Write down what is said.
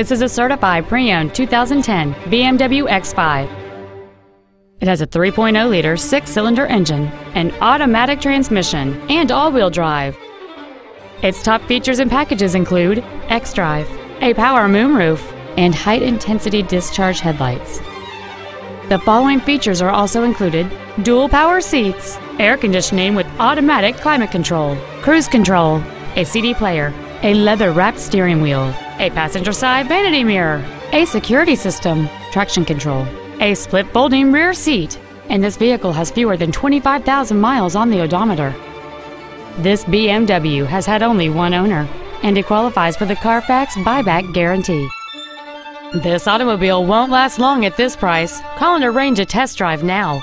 This is a certified pre-owned 2010 BMW X5. It has a 3.0-liter six-cylinder engine, an automatic transmission, and all-wheel drive. Its top features and packages include xDrive, a power moonroof, and high-intensity discharge headlights. The following features are also included dual power seats, air conditioning with automatic climate control, cruise control, a CD player, a leather-wrapped steering wheel, a passenger side vanity mirror, a security system, traction control, a split folding rear seat, and this vehicle has fewer than 25,000 miles on the odometer. This BMW has had only one owner, and it qualifies for the Carfax buyback guarantee. This automobile won't last long at this price. Call and arrange a test drive now.